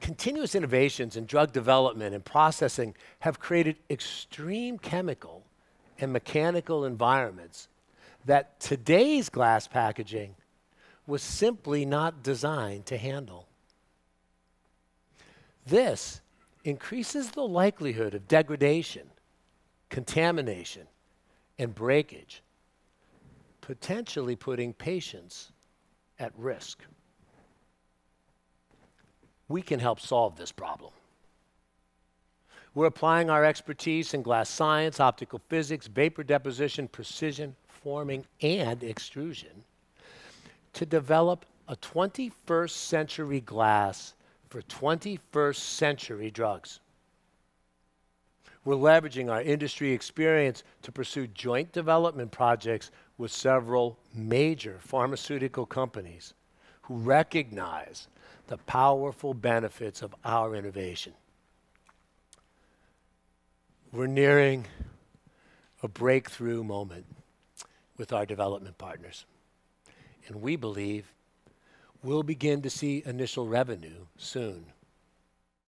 continuous innovations in drug development and processing have created extreme chemical and mechanical environments that today's glass packaging was simply not designed to handle. This increases the likelihood of degradation, contamination, and breakage, potentially putting patients at risk. We can help solve this problem. We're applying our expertise in glass science, optical physics, vapor deposition, precision forming, and extrusion to develop a 21st century glass for 21st century drugs. We're leveraging our industry experience to pursue joint development projects with several major pharmaceutical companies who recognize the powerful benefits of our innovation. We're nearing a breakthrough moment with our development partners, and we believe we'll begin to see initial revenue soon.